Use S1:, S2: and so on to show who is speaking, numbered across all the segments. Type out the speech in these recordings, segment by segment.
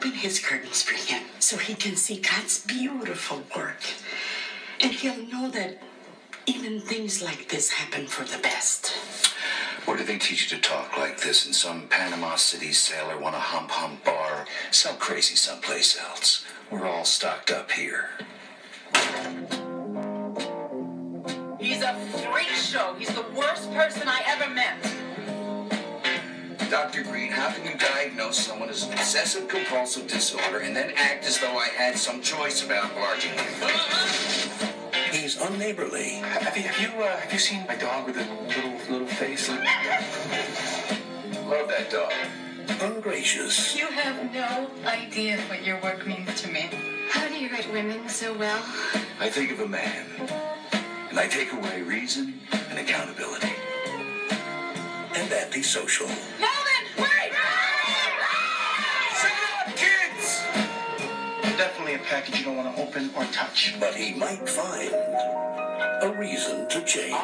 S1: open his curtains for him so he can see God's beautiful work. And he'll know that even things like this happen for the best.
S2: Where do they teach you to talk like this? In some Panama City sailor want a hump hump bar? Sell crazy someplace else. We're all stocked up here.
S3: He's a freak show. He's the worst person I ever met.
S2: Dr. Green, how can you diagnose someone as an obsessive compulsive disorder and then act as though I had some choice about barging in? He's unneighborly.
S4: Have you have you uh, have you seen my dog with a little little face?
S2: Love that dog.
S5: Ungracious.
S6: You have no idea what your work means to me.
S7: How do you write women so well?
S2: I think of a man, and I take away reason and accountability.
S5: And antisocial.
S3: Melvin,
S4: package you don't want to open or touch.
S5: But he might find a reason to change.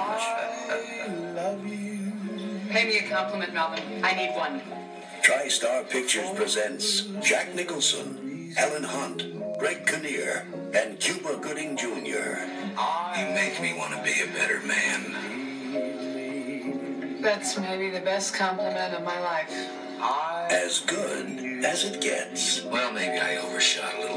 S3: Pay me a compliment, Melvin. I need one.
S5: TriStar Pictures presents Jack Nicholson, Helen Hunt, Greg Kinnear, and Cuba Gooding Jr.
S2: You make me want to be a better man.
S6: That's maybe the best compliment of my life.
S5: As good as it gets.
S2: Well, maybe I overshot a little